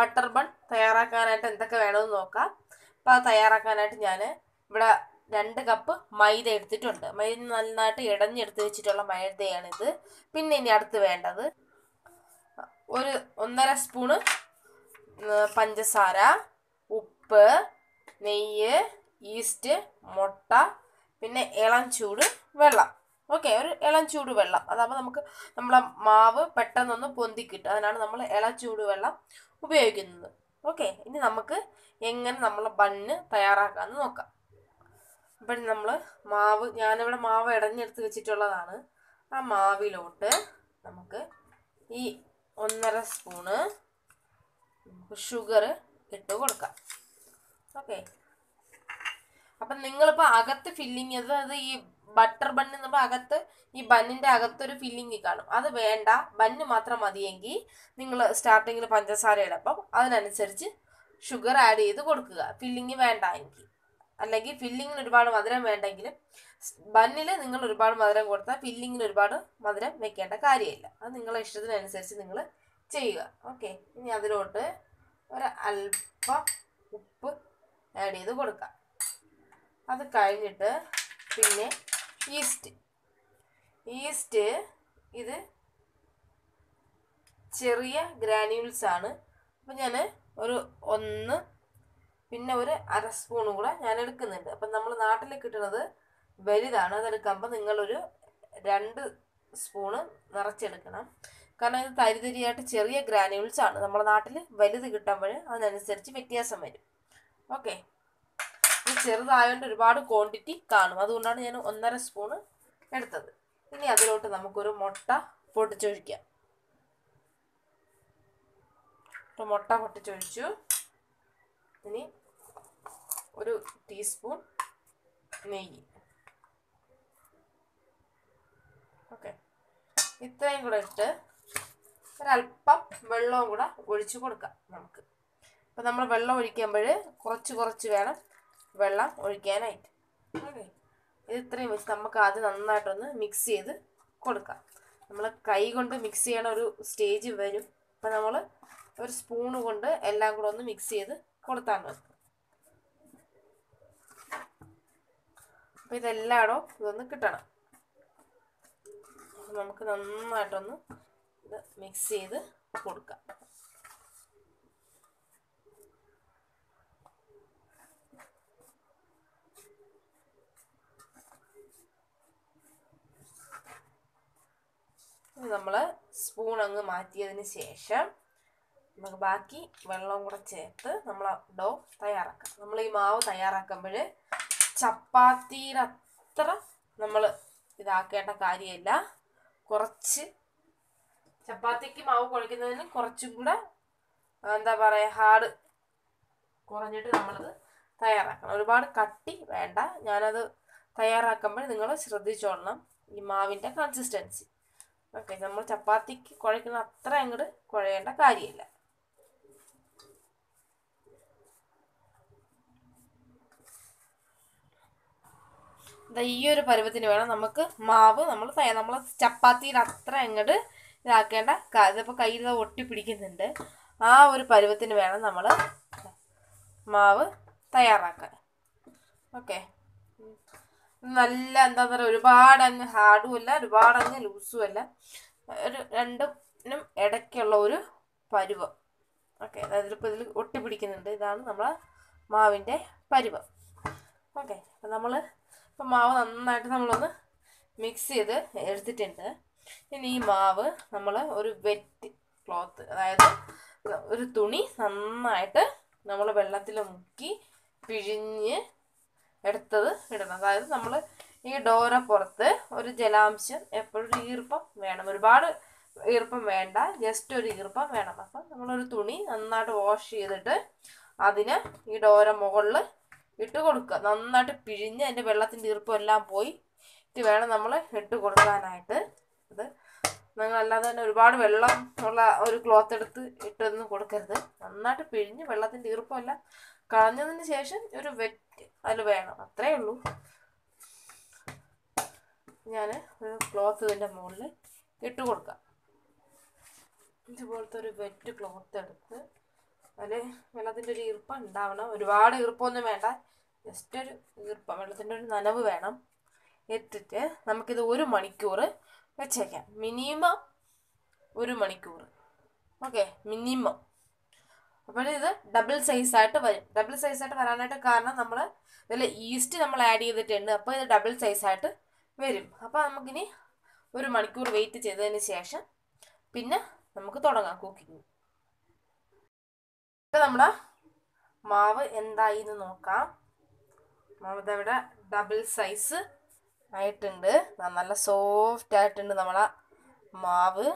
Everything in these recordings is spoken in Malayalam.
ബട്ടർ ബൺ തയ്യാറാക്കാനായിട്ട് എന്തൊക്കെ വേണമെന്ന് നോക്കാം. അപ്പോൾ അത് തയ്യാറാക്കാനായിട്ട് ഞാൻ ഇവിടെ രണ്ട് കപ്പ് മൈദ എടുത്തിട്ടുണ്ട്. മൈദ നന്നായിട്ട് ഇടഞ്ഞെടുത്ത് വെച്ചിട്ടുള്ള മൈദയാണിത്. പിന്നെ ഇനി അടുത്ത് വേണ്ടത് ഒരു ഒന്നര സ്പൂണ് പഞ്ചസാര ഉപ്പ് നെയ്യ് ഈസ്റ്റ് മുട്ട പിന്നെ ഇളം ചൂട് വെള്ളം. ഓക്കെ ഒരു ഇളം ചൂട് വെള്ളം അതാകുമ്പോൾ നമുക്ക് നമ്മളെ മാവ് പെട്ടെന്നൊന്ന് പൊന്തി കിട്ടും അതിനാണ് നമ്മൾ ഇളം ചൂട് വെള്ളം ഉപയോഗിക്കുന്നത്. ഓക്കെ ഇനി നമുക്ക് എങ്ങനെ നമ്മളെ ബണ്ണ് തയ്യാറാക്കാമെന്ന് നോക്കാം. അപ്പം നമ്മൾ മാവ് ഞാനിവിടെ മാവ് ഇടഞ്ഞെടുത്ത് വെച്ചിട്ടുള്ളതാണ്. ആ മാവിലോട്ട് നമുക്ക് ഈ ഒന്നര സ്പൂണ് ഷുഗർ ഇട്ട് കൊടുക്കാം. ഓക്കെ. അപ്പം നിങ്ങളിപ്പോൾ അകത്ത് ഫില്ലിങ് അത് ഈ ബട്ടർ ബണ്ണ് നമ്മൾ അകത്ത് ഈ ബണ്ണിന്റെ അകത്തൊരു ഫില്ലിങ് കാണും. അത് വേണ്ട. ബണ്ണ് മാത്രം മതിയെങ്കിൽ നിങ്ങൾ സ്റ്റാർട്ടിങ്ങിൽ പഞ്ചസാര ഇടപ്പം അതിനനുസരിച്ച് ഷുഗർ ആഡ് ചെയ്ത് കൊടുക്കുക. ഫില്ലിങ് വേണ്ട എങ്കിൽ അല്ലെങ്കിൽ ഫില്ലിങ്ങിന് ഒരുപാട് മധുരം വേണ്ടെങ്കിൽ ബണ്ണിൽ നിങ്ങൾ ഒരുപാട് മധുരം കൊടുത്താൽ ഫില്ലിങ്ങിന് ഒരുപാട് മധുരം വെക്കേണ്ട കാര്യമില്ല. അത് നിങ്ങളെ ഇഷ്ടത്തിനനുസരിച്ച് നിങ്ങൾ ചെയ്യുക. ഓക്കെ ഇനി അതിലോട്ട് ഒരു അല്പം ഉപ്പ് ആഡ് ചെയ്ത് കൊടുക്കാം. അത് കഴിഞ്ഞിട്ട് പിന്നെ ഈസ്റ്റ്. ഈസ്റ്റ് ഇത് ചെറിയ ഗ്രാനുൾസ് ആണ്. അപ്പം ഞാൻ ഒരു ഒന്ന് പിന്നെ ഒരു അര സ്പൂണും കൂടെ ഞാൻ എടുക്കുന്നുണ്ട്. അപ്പം നമ്മൾ നാട്ടിൽ കിട്ടുന്നത് വലുതാണ്. അതെടുക്കുമ്പോൾ നിങ്ങളൊരു രണ്ട് സ്പൂണ് നിറച്ചെടുക്കണം. കാരണം ഇത് തരിതരിയായിട്ട് ചെറിയ ഗ്രാനുൾസ് ആണ്. നമ്മുടെ നാട്ടിൽ വലുത് കിട്ടുമ്പോൾ അതിനനുസരിച്ച് വ്യത്യാസം വരും. ഓക്കെ. ചെറുതായതുകൊണ്ട് ഒരുപാട് ക്വാണ്ടിറ്റി കാണും. അതുകൊണ്ടാണ് ഞാൻ ഒന്നര സ്പൂണ് എടുത്തത്. ഇനി അതിലോട്ട് നമുക്കൊരു മുട്ട പൊട്ടിച്ചൊഴിക്കാം. മുട്ട പൊട്ടിച്ചൊഴിച്ചു. ഇനി ഒരു ടീസ്പൂൺ നെയ്യ്. ഓക്കെ ഇത്രയും കൂടെ ഇട്ട് ഒരല്പം വെള്ളവും കൂടെ ഒഴിച്ചു കൊടുക്കാം നമുക്ക്. അപ്പം നമ്മൾ വെള്ളം ഒഴിക്കുമ്പോൾ കുറച്ച് കുറച്ച് വേണം വെള്ളം ഒഴിക്കാനായിട്ട്. ഓക്കെ. ഇത് ഇത്രയും വെച്ച് നമുക്ക് ആദ്യം നന്നായിട്ടൊന്ന് മിക്സ് ചെയ്ത് കൊടുക്കാം. നമ്മൾ കൈ കൊണ്ട് മിക്സ് ചെയ്യണ ഒരു സ്റ്റേജ് വരും. അപ്പം നമ്മൾ ഒരു സ്പൂൺ കൊണ്ട് എല്ലാം കൂടെ ഒന്ന് മിക്സ് ചെയ്ത് കൊടുത്താൽ മതി. അപ്പം ഇതെല്ലാടോ ഇതൊന്ന് കിട്ടണം. നമുക്ക് നന്നായിട്ടൊന്ന് ഇത് മിക്സ് ചെയ്ത് കൊടുക്കാം. നമ്മൾ സ്പൂൺ അങ്ങ് മാറ്റിയതിന് ശേഷം നമുക്ക് ബാക്കി വെള്ളവും കൂടെ ചേർത്ത് നമ്മൾ ഡോ തയ്യാറാക്കാം. നമ്മൾ ഈ മാവ് തയ്യാറാക്കുമ്പോൾ ചപ്പാത്തിയുടെ അത്ര നമ്മൾ ഇതാക്കേണ്ട കാര്യമില്ല. കുറച്ച് ചപ്പാത്തിക്ക് മാവ് കുഴക്കുന്നതിന് കുറച്ചും കൂടെ എന്താ പറയുക ഹാർഡ് കുറഞ്ഞിട്ട് നമ്മളത് തയ്യാറാക്കണം. ഒരുപാട് കട്ടി വേണ്ട. ഞാനത് തയ്യാറാക്കുമ്പോൾ നിങ്ങൾ ശ്രദ്ധിച്ചോളണം ഈ മാവിന്റെ കൺസിസ്റ്റൻസി ഓക്കെ നമ്മൾ ചപ്പാത്തിക്ക് കുഴയ്ക്കുന്ന അത്ര അങ്ങോട്ട് കുഴയേണ്ട കാര്യമില്ല. ഈ ഒരു പരുവത്തിന് വേണം നമുക്ക് മാവ് നമ്മൾ നമ്മൾ ചപ്പാത്തിയുടെ അത്ര അങ്ങോട്ട് ഇതാക്കേണ്ട ഇതിപ്പോൾ കയ്യിൽ ഒട്ടി പിടിക്കുന്നുണ്ട്. ആ ഒരു പരുവത്തിന് വേണം നമ്മൾ മാവ് തയ്യാറാക്കാൻ. ഓക്കെ. നല്ല എന്താ പറയുക ഒരുപാട് അങ്ങ് ഹാർഡും അല്ല ഒരുപാട് അങ്ങ് ലൂസും അല്ല. ഒരു രണ്ടിനും ഇടയ്ക്കുള്ള ഒരു പരുവം. ഓക്കെ അതായത് ഇപ്പോൾ ഇതിൽ ഒട്ടിപ്പിടിക്കുന്നുണ്ട്. ഇതാണ് നമ്മളെ മാവിന്റെ പരുവം. ഓക്കെ അപ്പം നമ്മൾ ഇപ്പം മാവ് നന്നായിട്ട് നമ്മളൊന്ന് മിക്സ് ചെയ്ത് എടുത്തിട്ടുണ്ട്. ഇനി ഈ മാവ് നമ്മൾ ഒരു വെറ്റ് ക്ലോത്ത് അതായത് ഒരു തുണി നന്നായിട്ട് നമ്മൾ വെള്ളത്തിൽ മുക്കി പിഴിഞ്ഞ് എടുത്തത് ഇടണം അതായത് നമ്മൾ ഈ ഡോര പുറത്ത് ഒരു ജലാംശം എപ്പോഴും ഈർപ്പം വേണം. ഒരുപാട് ഈർപ്പം വേണ്ട. ജസ്റ്റ് ഒരു ഈർപ്പം വേണം. അപ്പം നമ്മളൊരു തുണി നന്നായിട്ട് വാഷ് ചെയ്തിട്ട് അതിന് ഈ ഡോര മുകളിൽ ഇട്ട് കൊടുക്കുക. നന്നായിട്ട് പിഴിഞ്ഞ് അതിന്റെ വെള്ളത്തിന്റെ ഈർപ്പം എല്ലാം പോയി ഇട്ട് വേണം നമ്മൾ ഇട്ട് കൊടുക്കാനായിട്ട്. അത് നിങ്ങൾ അല്ലാതെ തന്നെ ഒരുപാട് വെള്ളം ഉള്ള ഒരു ക്ലോത്ത് എടുത്ത് ഇട്ടൊന്നും കൊടുക്കരുത്. നന്നായിട്ട് പിഴിഞ്ഞ് വെള്ളത്തിന്റെ ഈർപ്പം എല്ലാം കളഞ്ഞതിന് ശേഷം ഒരു വെറ്റ് അതിൽ വേണം. അത്രയേ ഉള്ളൂ. ഞാൻ ഒരു ക്ലോത്ത് ഇതിന്റെ മുകളിൽ ഇട്ട് കൊടുക്കാം. ഇതുപോലത്തെ ഒരു വെറ്റ് ക്ലോത്ത് എടുത്ത് അതിൽ വെള്ളത്തിന്റെ ഒരു ഈർപ്പം ഉണ്ടാവണം. ഒരുപാട് ഈർപ്പമൊന്നും വേണ്ട. ജസ്റ്റ് ഒരു ഈർപ്പം വെള്ളത്തിന്റെ ഒരു നനവ് വേണം. ഇട്ടിട്ട് നമുക്കിത് ഒരു മണിക്കൂർ വെച്ചേക്കാം. മിനിമം ഒരു മണിക്കൂർ ഓക്കെ മിനിമം അപ്പോൾ ഇത് ഡബിൾ സൈസായിട്ട് വരും. ഡബിൾ സൈസായിട്ട് വരാനായിട്ട് കാരണം നമ്മൾ ഇതിൽ ഈസ്റ്റ് നമ്മൾ ആഡ് ചെയ്തിട്ടുണ്ട്. അപ്പോൾ ഇത് ഡബിൾ സൈസായിട്ട് വരും. അപ്പോൾ നമുക്കിനി ഒരു മണിക്കൂർ വെയിറ്റ് ചെയ്തതിന് ശേഷം പിന്നെ നമുക്ക് തുടങ്ങാം കുക്കിംഗ് ഇപ്പം നമ്മുടെ മാവ് എന്തായി എന്ന് നോക്കാം. മാവ് ഇതവിടെ ഡബിൾ സൈസ് ആയിട്ടുണ്ട്. നല്ല സോഫ്റ്റ് ആയിട്ടുണ്ട് നമ്മളെ മാവ്.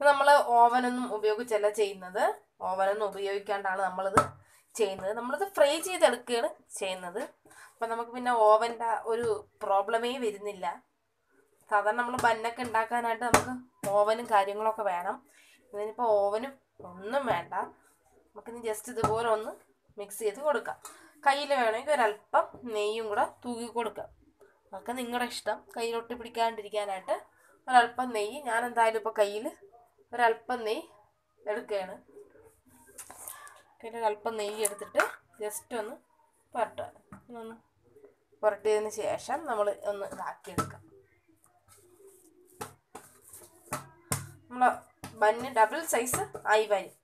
നമ്മൾ ഓവനൊന്നും ഉപയോഗിച്ചല്ല ചെയ്യുന്നത്. ഓവനൊന്നും ഉപയോഗിക്കാണ്ടാണ് നമ്മളിത് ചെയ്യുന്നത്. നമ്മളിത് ഫ്രൈ ചെയ്തെടുക്കുകയാണ് ചെയ്യുന്നത്. അപ്പം നമുക്ക് പിന്നെ ഓവന്റെ ഒരു പ്രോബ്ലമേ വരുന്നില്ല. സാധാരണ നമ്മൾ ബന്നൊക്കെ ഉണ്ടാക്കാനായിട്ട് നമുക്ക് ഓവനും കാര്യങ്ങളൊക്കെ വേണം. ഇതിനിപ്പോൾ ഓവനും ഒന്നും വേണ്ട. നമുക്കിനി ജസ്റ്റ് ഇതുപോലെ ഒന്ന് മിക്സ് ചെയ്ത് കൊടുക്കാം. കയ്യിൽ വേണമെങ്കിൽ ഒരല്പം നെയ്യും കൂടെ തൂക്കി കൊടുക്കാം. അതൊക്കെ നിങ്ങളുടെ ഇഷ്ടം. കയ്യിലൊട്ടി പിടിക്കാണ്ടിരിക്കാനായിട്ട് ഒരല്പം നെയ്യ്. ഞാൻ എന്തായാലും ഇപ്പോൾ കയ്യിൽ ഒരല്പം നെയ്യ് എടുക്കുകയാണ്. കയ്യിൽ അല്പം നെയ്യ് എടുത്തിട്ട് ജസ്റ്റ് ഒന്ന് പുരട്ടുക. ഒന്ന് പുരട്ടിയതിന് ശേഷം നമ്മൾ ഒന്ന് ഇതാക്കിയെടുക്കാം. നമ്മൾ ബന്ന് ഡബിൾ സൈസ് ആയി വരും.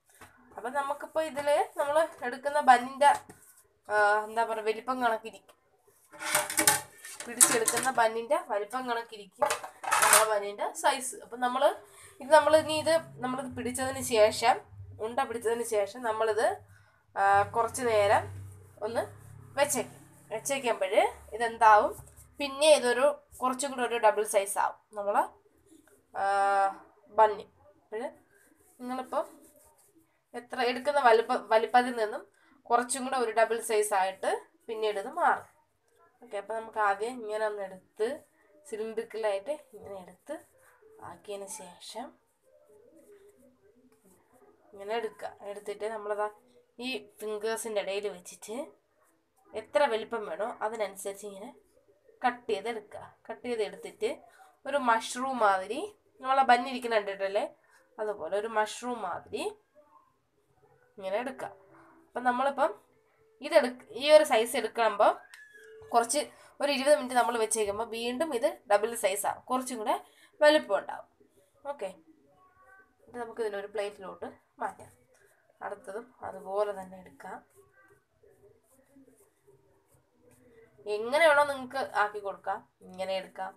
അപ്പം നമുക്കിപ്പോൾ ഇതിൽ നമ്മൾ എടുക്കുന്ന ബന്നിന്റെ എന്താ പറയുക വലിപ്പം കണക്കിരിക്കും. പിടിച്ചെടുക്കുന്ന ബന്നിന്റെ വലിപ്പം കണക്കിരിക്കും. നമ്മളെ ബന്നിന്റെ സൈസ് അപ്പം നമ്മൾ ഇത് നമ്മൾ ഇനി ഇത് നമ്മളിത് പിടിച്ചതിന് ശേഷം ഉണ്ട പിടിച്ചതിന് ശേഷം നമ്മളിത് കുറച്ച് നേരം ഒന്ന് വെച്ചേക്കും വെച്ചേക്കുമ്പോൾ ഇതെന്താവും? പിന്നെ ഇതൊരു കുറച്ചും കൂടെ ഒരു ഡബിൾ സൈസ് ആവും. നമ്മൾ ബന്നി അപ്പോൾ നിങ്ങളിപ്പോൾ എത്ര എടുക്കുന്ന വലുപ്പ വലിപ്പത്തിൽ നിന്നും കുറച്ചും കൂടെ ഒരു ഡബിൾ സൈസ് ആയിട്ട് പിന്നീട് ഇത് മാറും. ഓക്കെ അപ്പോൾ നമുക്ക് ആദ്യം ഇങ്ങനെ ഒന്ന് എടുത്ത് സിലിണ്ടറിക്കലായിട്ട് ഇങ്ങനെ എടുത്ത് ആക്കിയതിന് ശേഷം ഇങ്ങനെ എടുക്കുക എടുത്തിട്ട് നമ്മളതാ ഈ ഫിംഗേഴ്സിന്റെ ഇടയിൽ വെച്ചിട്ട് എത്ര വലിപ്പം വേണോ അതിനനുസരിച്ച് ഇങ്ങനെ കട്ട് ചെയ്ത് എടുക്കുക കട്ട് ചെയ്ത് എടുത്തിട്ട് ഒരു മഷ്റൂം മാതിരി നമ്മളെ ബന്നിരിക്കുന്ന കണ്ടിട്ടല്ലേ? അതുപോലെ ഒരു മഷ്റൂം മാതിരി ഇങ്ങനെ എടുക്കുക അപ്പം നമ്മളിപ്പം ഇതെടുക്ക ഈ ഒരു സൈസ് എടുക്കുമ്പോൾ കുറച്ച് ഒരു ഇരുപത് മിനിറ്റ് നമ്മൾ വെച്ചേക്കുമ്പോൾ വീണ്ടും ഇത് ഡബിൾ സൈസാകും കുറച്ചും കൂടെ വലുപ്പം ഉണ്ടാവും. ഓക്കെ ഇത് നമുക്ക് പ്ലേറ്റിലോട്ട് മാറ്റാം അടുത്തതും അതുപോലെ തന്നെ എടുക്കാം. എങ്ങനെ വേണോ നിങ്ങൾക്ക് ആക്കി കൊടുക്കാം. ഇങ്ങനെ എടുക്കാം.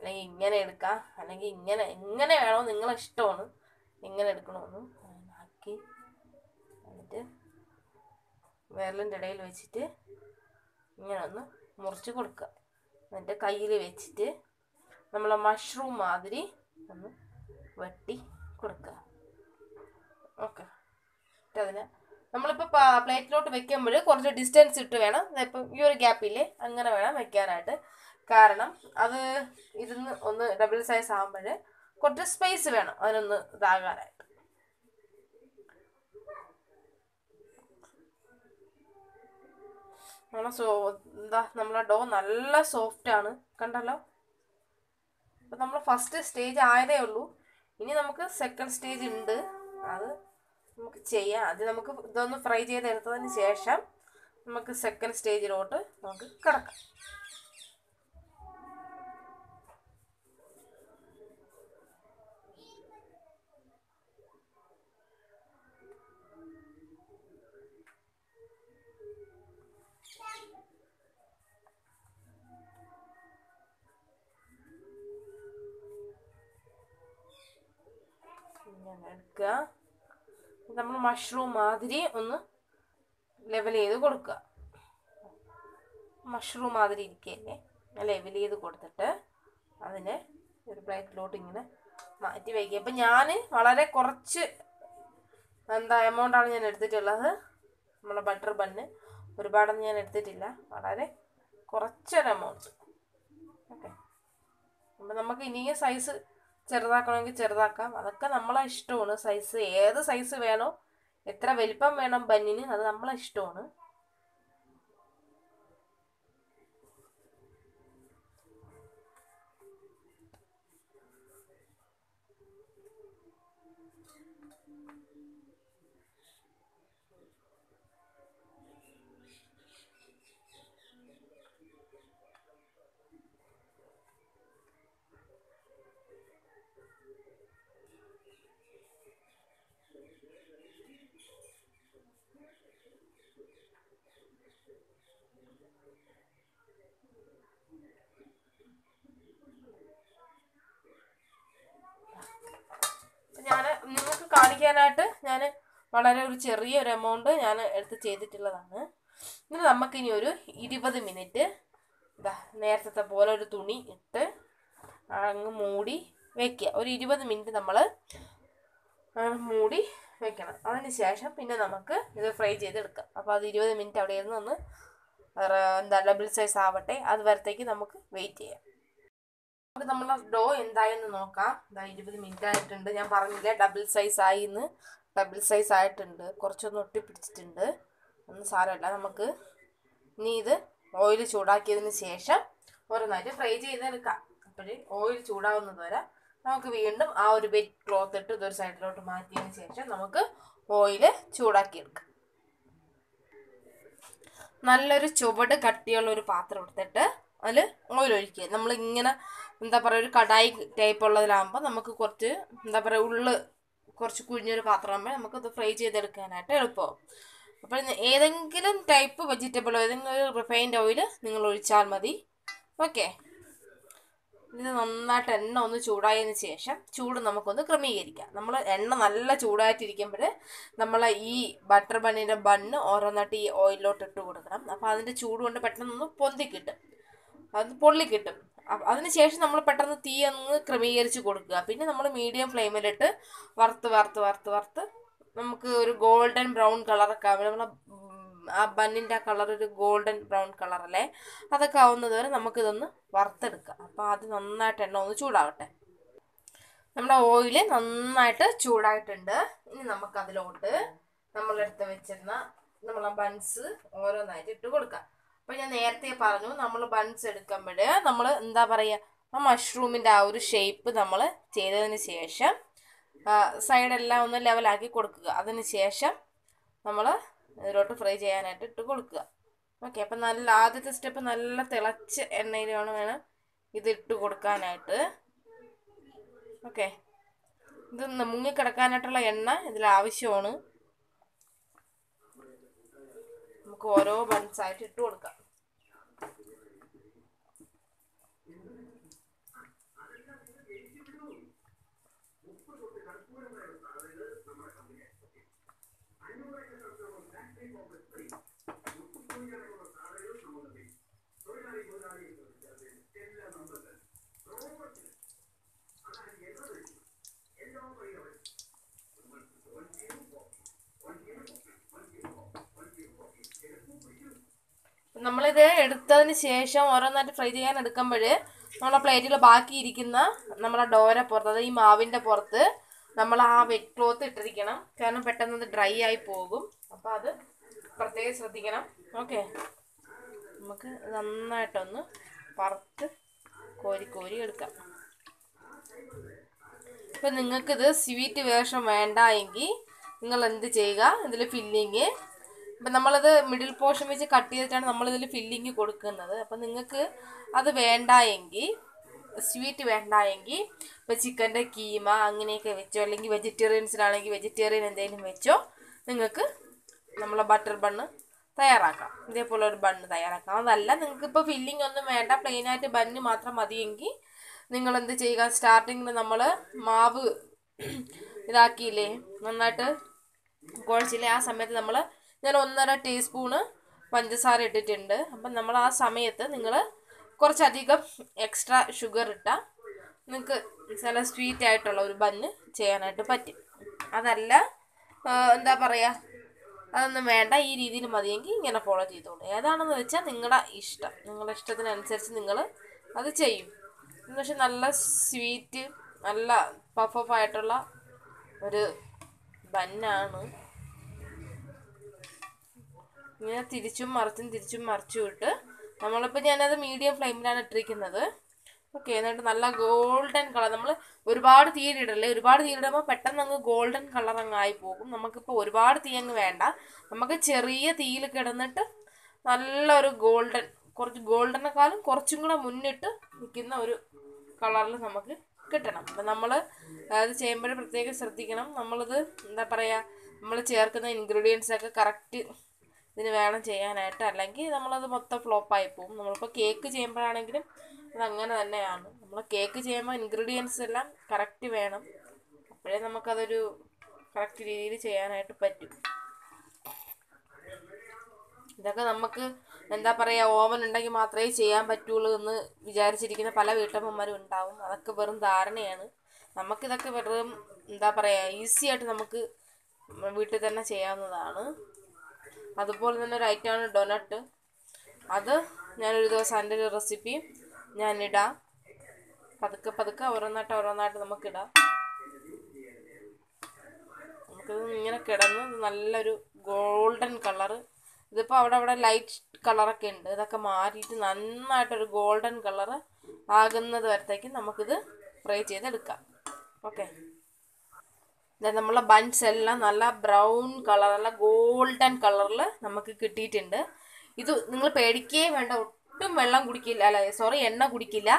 അല്ലെങ്കിൽ ഇങ്ങനെ എടുക്കാം. അല്ലെങ്കിൽ ഇങ്ങനെ എങ്ങനെ വേണോ നിങ്ങളെ ഇഷ്ടമാണ് എങ്ങനെ എടുക്കണമെന്ന് ആക്കി എന്നിട്ട് വിരലിന്റെ ഇടയിൽ വെച്ചിട്ട് ഇങ്ങനെ ഒന്ന് മുറിച്ച് കൊടുക്കുക. എന്നിട്ട് കയ്യിൽ വെച്ചിട്ട് നമ്മളെ മഷ്റൂം മാതിരി ഒന്ന് വെട്ടി കൊടുക്കുക. ഓക്കെ. അതിന്. നമ്മളിപ്പോൾ പ്ലേറ്റിലോട്ട് വെക്കുമ്പോൾ കുറച്ച് ഡിസ്റ്റൻസ് ഇട്ട് വേണം. ഇപ്പം ഈ ഒരു ഗ്യാപ്പില്ലേ അങ്ങനെ വേണം വെക്കാനായിട്ട്. കാരണം അത് ഇതിന്ന് ഒന്ന് ഡബിൾ സൈസ് ആകുമ്പോൾ കുറച്ച് സ്പേസ് വേണം അതിനൊന്ന് ഇതാകാനായിട്ട്. നമ്മളെ സോ എന്താ നമ്മളെ ഡോ നല്ല സോഫ്റ്റ് ആണ്. കണ്ടല്ലോ? അപ്പം നമ്മൾ ഫസ്റ്റ് സ്റ്റേജ് ആയതേ ഉള്ളൂ. ഇനി നമുക്ക് സെക്കൻഡ് സ്റ്റേജ് ഉണ്ട്. അത് നമുക്ക് ചെയ്യാം. അത് നമുക്ക് ഇതൊന്ന് ഫ്രൈ ചെയ്തെടുത്തതിന് ശേഷം നമുക്ക് സെക്കൻഡ് സ്റ്റേജിലോട്ട് നമുക്ക് കിടക്കാം. എടുക്കുക നമ്മൾ മഷ്റൂം മാതിരി ഒന്ന് ലെവൽ ചെയ്ത് കൊടുക്കുക. മഷ്റൂം മാതിരി ഇരിക്കുകയല്ലേ? ലെവൽ ചെയ്ത് കൊടുത്തിട്ട് അതിനെ ഒരു പ്ലേറ്റിലോട്ട് ഇങ്ങനെ മാറ്റി വയ്ക്കുക. അപ്പം ഞാൻ വളരെ കുറച്ച് എന്താ എമൗണ്ടാണ് ഞാൻ എടുത്തിട്ടുള്ളത്. നമ്മളെ ബട്ടർ ബണ്ണ് ഒരുപാടൊന്നും ഞാൻ എടുത്തിട്ടില്ല. വളരെ കുറച്ചൊരു എമൗണ്ട് ഓക്കെ അപ്പം നമുക്ക് ഇനിയും സൈസ് ചെറുതാക്കണമെങ്കിൽ ചെറുതാക്കാം. അതൊക്കെ നമ്മളെ ഇഷ്ടമാണ്. സൈസ് ഏത് സൈസ് വേണോ എത്ര വലിപ്പം വേണം ബന്നിന് അത് നമ്മളെ ഇഷ്ടമാണ്. ഞാൻ നിങ്ങൾക്ക് കാണിക്കാനായിട്ട് ഞാൻ വളരെ ഒരു ചെറിയ ഒരു എമൗണ്ട് ഞാൻ എടുത്ത് ചെയ്തിട്ടുള്ളതാണ്. ഇനി നമുക്കിനി ഒരു ഇരുപത് മിനിറ്റ് നേരത്തെ പോലെ ഒരു തുണി ഇട്ട് അങ്ങ് മൂടി വെക്കുക ഒരു ഇരുപത് മിനിറ്റ് നമ്മൾ മൂടി വെക്കണം. അതിന് ശേഷം പിന്നെ നമുക്ക് ഇത് ഫ്രൈ ചെയ്തെടുക്കാം. അപ്പോൾ അത് ഇരുപത് മിനിറ്റ് അവിടെ ഇരുന്ന് ഒന്ന് എന്താ ഡബിൾ സൈസ് ആവട്ടെ. അത് വരത്തേക്ക് നമുക്ക് വെയിറ്റ് ചെയ്യാം. നമുക്ക് നമ്മളെ ഡോ എന്തായെന്ന് നോക്കാം. ഇതാ ഇരുപത് മിനിറ്റ് ആയിട്ടുണ്ട്. ഞാൻ പറഞ്ഞില്ലേ ഡബിൾ സൈസ് ആയി എന്ന് ഡബിൾ സൈസ് ആയിട്ടുണ്ട്. കുറച്ചൊന്ന് ഒട്ടിപ്പിടിച്ചിട്ടുണ്ട്. ഒന്നും സാരമല്ല. നമുക്ക് ഇനി ഇത് ഓയിൽ ചൂടാക്കിയതിന് ശേഷം ഓരോന്നായിട്ട് ഫ്രൈ ചെയ്തെടുക്കാം. അപ്പോഴേ ഓയിൽ ചൂടാവുന്നത് വരെ നമുക്ക് വീണ്ടും ആ ഒരു വെറ്റ് ക്ലോത്ത് ഇട്ട് ഇതൊരു സൈഡിലോട്ട് മാറ്റിയതിന് ശേഷം നമുക്ക് ഓയിൽ ചൂടാക്കിയെടുക്കാം നല്ലൊരു ചുവട് കട്ടിയുള്ള ഒരു പാത്രം എടുത്തിട്ട് അതിൽ ഓയിൽ ഒഴിക്കുക. നമ്മൾ ഇങ്ങനെ എന്താ പറയുക ഒരു കടായി ടൈപ്പ് ഉള്ളതിലാകുമ്പോൾ നമുക്ക് കുറച്ച് എന്താ പറയുക ഉള്ളു കുറച്ച് കുഴിഞ്ഞൊരു പാത്രമാകുമ്പോൾ നമുക്കത് ഫ്രൈ ചെയ്തെടുക്കാനായിട്ട് എളുപ്പമാവും അപ്പോൾ ഏതെങ്കിലും ടൈപ്പ് വെജിറ്റബിൾ ഏതെങ്കിലും ഒരു റിഫൈൻഡ് ഓയിൽ നിങ്ങൾ ഒഴിച്ചാൽ മതി. ഓക്കെ ഇത് നന്നായിട്ട് എണ്ണ ഒന്ന് ചൂടായതിന് ശേഷം ചൂട് നമുക്കൊന്ന് ക്രമീകരിക്കാം. നമ്മൾ എണ്ണ നല്ല ചൂടായിട്ടിരിക്കുമ്പോൾ നമ്മൾ ഈ ബട്ടർ ബണ്ണിന്റെ ബണ്ണ് ഓരോന്നായിട്ട് ഈ ഓയിലിലോട്ട് ഇട്ട് കൊടുക്കണം. അപ്പോൾ അതിന്റെ ചൂട് കൊണ്ട് പെട്ടെന്നൊന്ന് പൊന്തി കിട്ടും. അത് പൊള്ളി കിട്ടും. അ- അതിന് ശേഷം നമ്മൾ പെട്ടെന്ന് തീ ഒന്ന് ക്രമീകരിച്ച് കൊടുക്കുക. പിന്നെ നമ്മൾ മീഡിയം ഫ്ലെയിമിലിട്ട് വറുത്ത് വറുത്ത് വറുത്ത് വറുത്ത് നമുക്ക് ഒരു ഗോൾഡൻ ബ്രൗൺ കളറൊക്കെ ആവുമ്പോൾ നമ്മളെ ആ ബണ്ണിന്റെ ആ കളർ ഒരു ഗോൾഡൻ ബ്രൗൺ കളറല്ലേ അതൊക്കെ ആവുന്നത് വരെ നമുക്കിതൊന്ന് വറുത്തെടുക്കാം. അപ്പോൾ അത് നന്നായിട്ട് എണ്ണ ഒന്ന് ചൂടാവട്ടെ. നമ്മുടെ ഓയിൽ നന്നായിട്ട് ചൂടായിട്ടുണ്ട്. ഇനി നമുക്ക് അതിലോട്ട് നമ്മളെടുത്ത് വെച്ചിരുന്ന നമ്മളെ ബൺസ് ഓരോന്നായിട്ട് ഇട്ട് കൊടുക്കാം. അപ്പം ഞാൻ നേരത്തെ പറഞ്ഞു നമ്മൾ ബൺസ് എടുക്കുമ്പോൾ നമ്മൾ എന്താ പറയുക ആ മഷ്റൂമിന്റെ ആ ഒരു ഷേപ്പ് നമ്മൾ ചെയ്തതിന് ശേഷം സൈഡെല്ലാം ഒന്ന് ലെവലാക്കി കൊടുക്കുക. അതിന് ശേഷം നമ്മൾ ഇതിലോട്ട് ഫ്രൈ ചെയ്യാനായിട്ട് ഇട്ട് കൊടുക്കുക. ഓക്കെ അപ്പം നല്ല ആദ്യത്തെ സ്റ്റെപ്പ് നല്ല തിളച്ച എണ്ണയിൽ വേണം ഇത് ഇട്ട് കൊടുക്കാനായിട്ട്. ഓക്കെ ഇത് മുങ്ങി മുങ്ങിക്കിടക്കാനായിട്ടുള്ള എണ്ണ ഇതിൽ ആവശ്യമാണ്. നമുക്ക് ഓരോ ബൺസായിട്ട് ഇട്ട് കൊടുക്കാം. നമ്മളിത് എടുത്തതിന് ശേഷം ഓരോന്നായിട്ട് ഫ്രൈ ചെയ്യാൻ എടുക്കുമ്പോൾ നമ്മളെ പ്ലേറ്റിൽ ബാക്കി ഇരിക്കുന്ന നമ്മളെ ഡോര പുറത്ത് അതായത് ഈ മാവിന്റെ പുറത്ത് നമ്മൾ ആ വെറ്റ് ക്ലോത്ത് ഇട്ടിരിക്കണം. കാരണം പെട്ടെന്ന് അത് ഡ്രൈ ആയി പോകും. അപ്പോൾ അത് പ്രത്യേകം ശ്രദ്ധിക്കണം. ഓക്കെ. നമുക്ക് നന്നായിട്ടൊന്ന് പറത്ത് കോരി കോരി എടുക്കാം. ഇപ്പം നിങ്ങൾക്കിത് സ്വീറ്റ് വേഷം വേണ്ട എങ്കിൽ നിങ്ങൾ എന്ത് ചെയ്യുക? ഇതിൽ ഫില്ലിങ് ഇപ്പം നമ്മളത് മിഡിൽ പോർഷൻ വെച്ച് കട്ട് ചെയ്തിട്ടാണ് നമ്മളിതിൽ ഫില്ലിങ് കൊടുക്കുന്നത്. അപ്പം നിങ്ങൾക്ക് അത് വേണ്ട എങ്കിൽ സ്വീറ്റ് വേണ്ട എങ്കിൽ ഇപ്പം ചിക്കന്റെ കീമ അങ്ങനെയൊക്കെ വെച്ചോ അല്ലെങ്കിൽ വെജിറ്റേറിയൻസിനാണെങ്കിൽ വെജിറ്റേറിയൻ എന്തെങ്കിലും വെച്ചോ നിങ്ങൾക്ക് നമ്മളെ ബട്ടർ ബണ്ണ് തയ്യാറാക്കാം. ഇതേപോലെ ഒരു ബണ്ണ് തയ്യാറാക്കാം. അതല്ല നിങ്ങൾക്ക് ഇപ്പോൾ ഫില്ലിംഗ് ഒന്നും വേണ്ട പ്ലെയിനായിട്ട് ബണ്ണ് മാത്രം മതിയെങ്കിൽ നിങ്ങൾ എന്ത് ചെയ്യുക സ്റ്റാർട്ടിങ്ങിൽ നമ്മൾ മാവ് ഇതാക്കിയില്ലേ നന്നായിട്ട് കുഴച്ചില്ലേ ആ സമയത്ത് നമ്മൾ ഞാൻ ഒന്നര ടീസ്പൂണ് പഞ്ചസാര ഇട്ടിട്ടുണ്ട്. അപ്പം നമ്മൾ ആ സമയത്ത് നിങ്ങൾ കുറച്ചധികം എക്സ്ട്രാ ഷുഗർ ഇട്ടാൽ നിങ്ങൾക്ക് നല്ല സ്വീറ്റ് ആയിട്ടുള്ള ഒരു ബന്ന് ചെയ്യാനായിട്ട് പറ്റും. അതല്ല എന്താ പറയുക അതൊന്നും വേണ്ട. ഈ രീതിയിൽ മതിയെങ്കിൽ ഇങ്ങനെ ഫോളോ ചെയ്തോളൂ. ഏതാണെന്ന് വെച്ചാൽ നിങ്ങളുടെ ഇഷ്ടം. നിങ്ങളുടെ ഇഷ്ടത്തിനനുസരിച്ച് നിങ്ങൾ അത് ചെയ്യും. വെച്ചാൽ നല്ല സ്വീറ്റ് നല്ല പഫ് ആയിട്ടുള്ള ഒരു ബന്നാണ് ഇങ്ങനെ തിരിച്ചും മറിച്ചും തിരിച്ചും മറിച്ചും ഇട്ട് നമ്മളിപ്പോൾ ഞാനത് മീഡിയം ഫ്ലെയിമിലാണ് ഇട്ടിരിക്കുന്നത്. ഓക്കെ എന്നിട്ട് നല്ല ഗോൾഡൻ കളർ നമ്മൾ ഒരുപാട് തീയിലിടല്ലേ ഒരുപാട് തീയിലിടുമ്പോൾ പെട്ടെന്ന് അങ്ങ് ഗോൾഡൻ കളർ അങ്ങ് ആയി പോകും. നമുക്കിപ്പോൾ ഒരുപാട് തീ അങ്ങ് വേണ്ട. നമുക്ക് ചെറിയ തീയിൽ കിടന്നിട്ട് നല്ലൊരു ഗോൾഡൻ കുറച്ച് ഗോൾഡനെക്കാളും കുറച്ചും കൂടെ മുന്നിട്ട് നിൽക്കുന്ന ഒരു കളറിൽ നമുക്ക് കിട്ടണം. അപ്പം നമ്മൾ അത് ചെയ്യുമ്പോൾ പ്രത്യേകം ശ്രദ്ധിക്കണം. നമ്മളിത് എന്താ പറയുക നമ്മൾ ചേർക്കുന്ന ഇൻഗ്രീഡിയൻസ് ഒക്കെ കറക്റ്റ് ഇതിന് വേണം ചെയ്യാനായിട്ട്. അല്ലെങ്കിൽ നമ്മളത് മൊത്തം ഫ്ലോപ്പായി പോകും നമ്മളിപ്പോൾ കേക്ക് ചെയ്യുമ്പോഴാണെങ്കിലും അത് അങ്ങനെ തന്നെയാണ്. നമ്മൾ കേക്ക് ചെയ്യുമ്പോൾ ഇൻഗ്രീഡിയൻസ് എല്ലാം കറക്റ്റ് വേണം. അപ്പോഴേ നമുക്കതൊരു കറക്റ്റ് രീതിയിൽ ചെയ്യാനായിട്ട് പറ്റും. ഇതൊക്കെ നമുക്ക് എന്താ പറയുക ഓവൻ ഉണ്ടെങ്കിൽ മാത്രമേ ചെയ്യാൻ പറ്റുള്ളൂ എന്ന് വിചാരിച്ചിരിക്കുന്ന പല വീട്ടമ്മമാരും ഉണ്ടാവും. അതൊക്കെ വെറും ധാരണയാണ്. നമുക്കിതൊക്കെ വെറും എന്താ പറയുക ഈസി ആയിട്ട് നമുക്ക് വീട്ടിൽ തന്നെ ചെയ്യാവുന്നതാണ്. അതുപോലെ തന്നെ ഒരു ഐറ്റമാണ് ഡൊനട്ട് അത് ഞാനൊരു ദിവസം എന്റെ ഒരു റെസിപ്പി ഞാനിടാം. പതുക്കെ പതുക്കെ ഓരോന്നായിട്ട് ഓരോന്നായിട്ട് നമുക്കിടാം. നമുക്കിത് ഇങ്ങനെ കിടന്ന് നല്ലൊരു ഗോൾഡൻ കളറ് ഇതിപ്പോൾ അവിടെ അവിടെ ലൈറ്റ് കളറൊക്കെ ഉണ്ട്. ഇതൊക്കെ മാറിയിട്ട് നന്നായിട്ടൊരു ഗോൾഡൻ കളറ് ആകുന്നത് വരത്തേക്ക് നമുക്കിത് ഫ്രൈ ചെയ്തെടുക്കാം. ഓക്കെ നമ്മളെ ബൺസ് എല്ലാം നല്ല ബ്രൗൺ കളർ നല്ല ഗോൾഡൻ കളറിൽ നമുക്ക് കിട്ടിയിട്ടുണ്ട്. ഇത് നിങ്ങൾ പേടിക്കേ വേണ്ട ഒട്ടും വെള്ളം കുടിക്കില്ല അല്ല സോറി എണ്ണ കുടിക്കില്ല.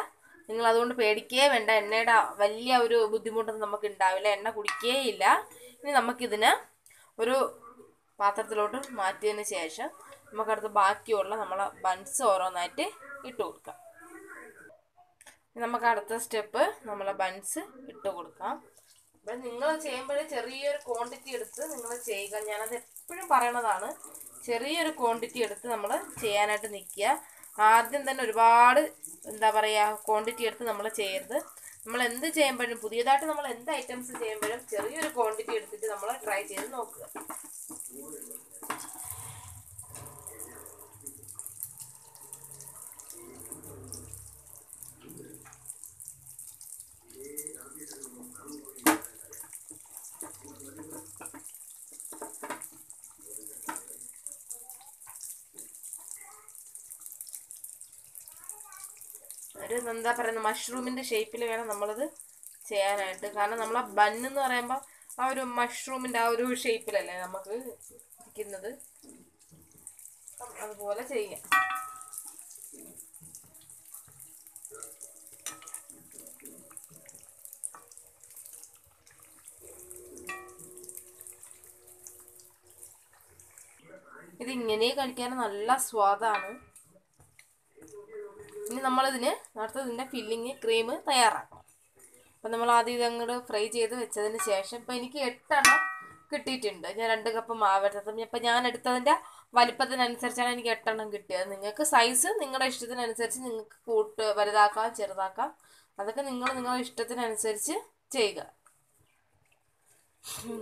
നിങ്ങൾ അതുകൊണ്ട് പേടിക്കേ വേണ്ട എണ്ണയുടെ വലിയ ഒരു ബുദ്ധിമുട്ടൊന്നും നമുക്ക് ഉണ്ടാവില്ല എണ്ണ കുടിക്കേ ഇല്ല. ഇനി നമുക്കിതിന് ഒരു പാത്രത്തിലോട്ട് മാറ്റിയതിന് ശേഷം നമുക്കടുത്ത് ബാക്കിയുള്ള നമ്മളെ ബൺസ് ഓരോന്നായിട്ട് ഇട്ട് കൊടുക്കാം. നമുക്ക് അടുത്ത സ്റ്റെപ്പ് നമ്മളെ ബൺസ് ഇട്ട് കൊടുക്കാം. അപ്പം നിങ്ങൾ ചെയ്യുമ്പോഴേ ചെറിയൊരു ക്വാണ്ടിറ്റി എടുത്ത് നിങ്ങൾ ചെയ്യുക. ഞാനത് എപ്പോഴും പറയണതാണ് ചെറിയൊരു ക്വാണ്ടിറ്റി എടുത്ത് നമ്മൾ ചെയ്യാനായിട്ട് നിൽക്കുക ആദ്യം തന്നെ ഒരുപാട് എന്താ പറയുക ക്വാണ്ടിറ്റി എടുത്ത് നമ്മൾ ചെയ്യരുത്. നമ്മൾ എന്ത് ചെയ്യുമ്പോഴും പുതിയതായിട്ട് നമ്മൾ എന്ത് ഐറ്റംസ് ചെയ്യുമ്പോഴും ചെറിയൊരു ക്വാണ്ടിറ്റി എടുത്തിട്ട് നമ്മൾ ട്രൈ ചെയ്ത് നോക്കുക. ഒരു എന്താ പറയുന്നത് മഷ്റൂമിന്റെ ഷേപ്പിൽ വേണം നമ്മളത് ചെയ്യാനായിട്ട്. കാരണം നമ്മളെ ആ എന്ന് പറയുമ്പോൾ ആ ഒരു മഷ്റൂമിന്റെ ആ ഒരു ഷേപ്പിലല്ലേ നമുക്ക് ഇരിക്കുന്നത്. അതുപോലെ ചെയ്യാം. ഇതിങ്ങനെ കഴിക്കാൻ നല്ല സ്വാദാണ്. ഇനി നമ്മളിതിന് അടുത്തതിന്റെ ഫില്ലിങ് ക്രീം തയ്യാറാക്കണം. അപ്പം നമ്മൾ ആദ്യം ഇത് അങ്ങോട്ട് ഫ്രൈ ചെയ്ത് വെച്ചതിന് ശേഷം ഇപ്പം എനിക്ക് എട്ടെണ്ണം കിട്ടിയിട്ടുണ്ട്. ഞാൻ രണ്ട് കപ്പ് മാവ് എടുത്തത്. ഇപ്പം ഞാൻ എടുത്തതിന്റെ വലിപ്പത്തിനനുസരിച്ചാണ് എനിക്ക് എട്ടെണ്ണം കിട്ടിയത്. നിങ്ങൾക്ക് സൈസ് നിങ്ങളുടെ ഇഷ്ടത്തിനനുസരിച്ച് നിങ്ങൾക്ക് കൂട്ട് വലുതാക്കാം ചെറുതാക്കാം. അതൊക്കെ നിങ്ങൾ നിങ്ങളുടെ ഇഷ്ടത്തിനനുസരിച്ച് ചെയ്യുക.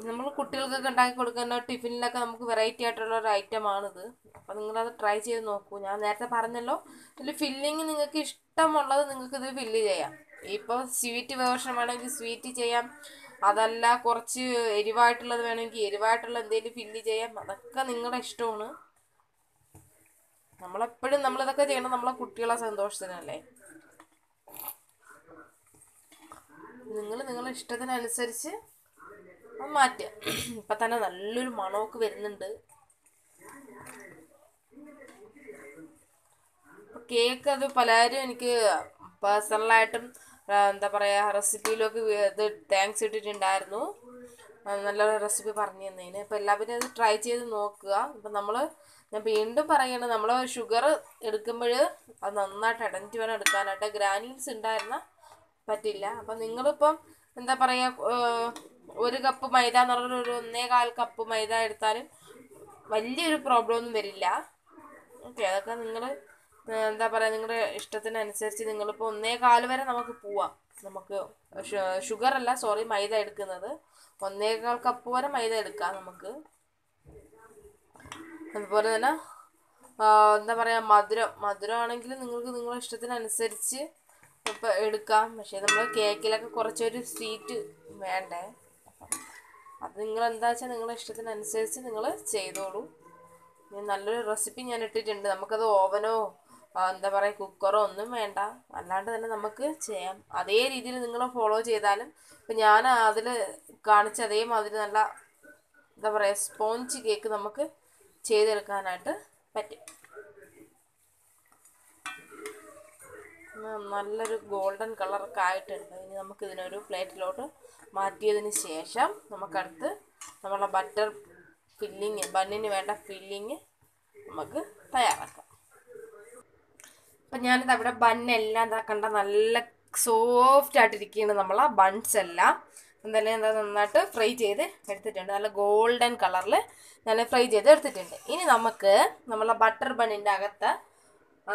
നമ്മൾ കുട്ടികൾക്കൊക്കെ ഉണ്ടാക്കി കൊടുക്കുന്ന ടിഫിനിലൊക്കെ നമുക്ക് വെറൈറ്റി ആയിട്ടുള്ള ഒരു ഐറ്റം ഐറ്റമാണിത് അപ്പോൾ നിങ്ങളത് ട്രൈ ചെയ്ത് നോക്കൂ. ഞാൻ നേരത്തെ പറഞ്ഞല്ലോ ഇതിൽ ഫില്ലിങ് നിങ്ങൾക്ക് ഇഷ്ടമുള്ളത് നിങ്ങൾക്ക് ഫില്ല് ചെയ്യാം. ഇപ്പോൾ സ്വീറ്റ് വേർഷൻ വേണമെങ്കിൽ സ്വീറ്റ് ചെയ്യാം. അതല്ല കുറച്ച് എരിവായിട്ടുള്ളത് വേണമെങ്കിൽ എരിവായിട്ടുള്ള എന്തെങ്കിലും ഫില്ല് ചെയ്യാം. അതൊക്കെ നിങ്ങളുടെ ഇഷ്ടമാണ്. നമ്മളെപ്പോഴും നമ്മളിതൊക്കെ ചെയ്യണം. നമ്മളെ കുട്ടികളെ സന്തോഷത്തിനല്ലേ? നിങ്ങൾ നിങ്ങളുടെ ഇഷ്ടത്തിനനുസരിച്ച് അത് മാറ്റുക ഇപ്പൊ തന്നെ നല്ലൊരു മണമൊക്കെ വരുന്നുണ്ട്. കേക്ക് അത് പലരും എനിക്ക് പേഴ്സണലായിട്ടും എന്താ പറയുക റെസിപ്പിയിലൊക്കെ ഇത് താങ്ക്സ് ഇട്ടിട്ടുണ്ടായിരുന്നു. നല്ലൊരു നല്ല റെസിപ്പി പറഞ്ഞു തന്നതിന് ഇപ്പം എല്ലാവരും അത് ട്രൈ ചെയ്ത് നോക്കുക. ഇപ്പം നമ്മൾ ഞാൻ വീണ്ടും പറയണം നമ്മൾ ഷുഗർ എടുക്കുമ്പോൾ അത് നന്നായിട്ട് അടഞ്ഞിട്ട് വേണം എടുക്കാനായിട്ട്. ഗ്രാനീൽസ് ഉണ്ടായിരുന്ന പറ്റില്ല. അപ്പം നിങ്ങളിപ്പം എന്താ പറയുക ഒരു കപ്പ് മൈദ എന്ന് പറഞ്ഞാൽ ഒരു ഒന്നേകാൽ കപ്പ് മൈദ എടുത്താലും വലിയൊരു പ്രോബ്ലം ഒന്നും വരില്ല. ഓക്കെ അതൊക്കെ നിങ്ങൾ എന്താ പറയുക നിങ്ങളുടെ ഇഷ്ടത്തിനനുസരിച്ച് നിങ്ങളിപ്പോൾ ഒന്നേ കാൽ വരെ നമുക്ക് പോവാം. നമുക്ക് ഷുഗർ അല്ല സോറി മൈദ എടുക്കുന്നത്. ഒന്നേകാൽ കപ്പ് വരെ മൈദ എടുക്കാം നമുക്ക്. അതുപോലെ തന്നെ എന്താ പറയുക മധുരം. മധുരം ആണെങ്കിൽ നിങ്ങൾക്ക് നിങ്ങളുടെ ഇഷ്ടത്തിനനുസരിച്ച് ഇപ്പം എടുക്കാം. പക്ഷേ നമ്മൾ കേക്കിലൊക്കെ കുറച്ചൊരു സ്വീറ്റ് വേണ്ടേ? അത് നിങ്ങൾ എന്താ വെച്ചാൽ നിങ്ങളുടെ ഇഷ്ടത്തിനനുസരിച്ച് നിങ്ങൾ ചെയ്തോളൂ. നല്ലൊരു റെസിപ്പി ഞാൻ ഇട്ടിട്ടുണ്ട്. നമുക്കത് ഓവനോ എന്താ പറയുക കുക്കറോ ഒന്നും വേണ്ട. അല്ലാണ്ട് തന്നെ നമുക്ക് ചെയ്യാം. അതേ രീതിയിൽ നിങ്ങൾ ഫോളോ ചെയ്താലും ഇപ്പം ഞാൻ അതിൽ കാണിച്ച അതേമാതിരി നല്ല എന്താ പറയുക സ്പോഞ്ച് കേക്ക് നമുക്ക് ചെയ്തെടുക്കാനായിട്ട് പറ്റും. നല്ലൊരു ഗോൾഡൻ കളറൊക്കെ ആയിട്ടുണ്ട്. ഇനി നമുക്ക് ഇതിനൊരു പ്ലേറ്റിലോട്ട് മാറ്റിയതിന് ശേഷം നമുക്കടുത്ത് നമ്മളെ ബട്ടർ ഫില്ലിങ് ബണ്ണിന് വേണ്ട ഫില്ലിങ് നമുക്ക് തയ്യാറാക്കാം. അപ്പം ഞാനിത് അവിടെ ബണ്ണെല്ലാം കണ്ട നല്ല സോഫ്റ്റ് ആയിട്ടിരിക്കുകയാണ് നമ്മളെ ബൺസ് എല്ലാം എന്തായാലും എന്താ നന്നായിട്ട് ഫ്രൈ ചെയ്ത് എടുത്തിട്ടുണ്ട്. നല്ല ഗോൾഡൻ കളറിൽ നല്ല ഫ്രൈ ചെയ്ത് എടുത്തിട്ടുണ്ട്. ഇനി നമുക്ക് നമ്മളെ ബട്ടർ ബണ്ണിന്റെ അകത്ത്